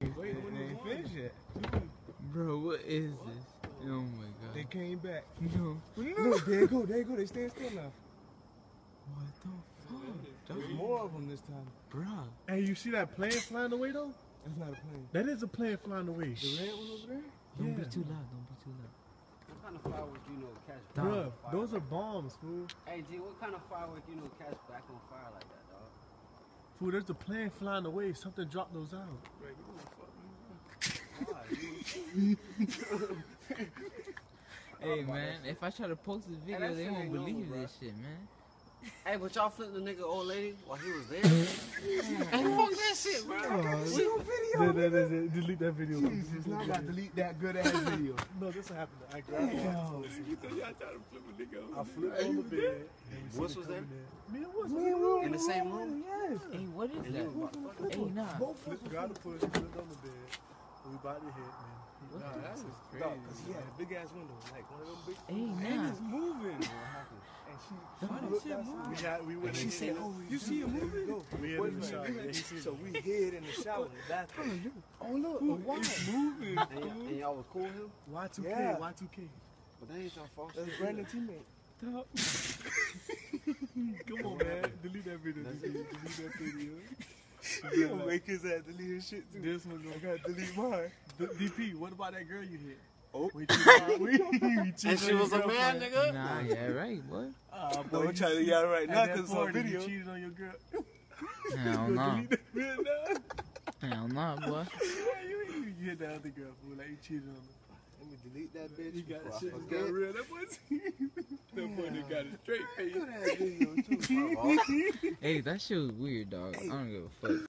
Wait, They ain't finished yet. Bro, what is this? Oh my god. They came back. No. Look, there you go, there you go. They stand still now. What the fuck? There's more of them this time. Bro. Hey, you see that plane flying away though? That's not a plane. That is a plane flying away. The red one over there? Don't be too loud. Don't be too loud. What kind of firework you know catch Dog. back Bruh, on fire? those are bombs, fool. Hey G, what kind of firework you know catch back on fire like that, dog? Fool, there's a plane flying away. Something dropped those out. Hey man, if I try to post this video, that they won't ain't believe normal, this shit, man. Hey, but y'all flipped the nigga old lady while he was there? hey, fuck that shit, bro. See your Yeah, video, that is it. Delete that video. Jesus, now I gotta delete that good ass video. No, this will happen. I grabbed Damn. I flipped on the bed. What's was there? Me and Woods. Me and In the same room? There, Yes. Hey, what is that? was about to fuck Hey, nah. Both Flipped, flipped grabbed the push, flipped on the bed. We about to hit, man. What Nah, the that's fuck? just crazy. Cause he had a big ass window, like one of them big. Hey, And nah. it's moving. And she, Dog, she looked shit outside. We had, we went She in said, "Oh, you see him moving?" We hid in the shower. Yeah, he seen So we hid in the shower in the bathroom. Oh look, a why? moving. And y'all, and y'all was cool with him? Y2K, Yeah. Y2K. But that ain't your fault. That's Brandon teammate. Come on, man. Delete that video. That's Delete, delete that video. He gonna make his ass delete his shit too. This one I gotta delete mine. D- DP, what about that girl you hit? Oh. We cheated, we, we cheated And she was a man, nigga? Nah, yeah, right, boy. Ah, no, boy, I'm you trying to cheat- get right now because it's on video. You cheated on your girl. Hell You no. delete that video now? Hell no, boy. You, you, you hit the other girl, fool. Like you cheated on her. Let me delete that bitch. You got shit just forget. got real. That boy, that boy done got a straight face. Hey, that shit was weird, dog. I don't give a fuck.